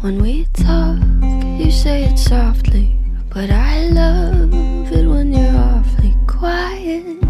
When we talk, you say it softly, but I love it when you're awfully quiet.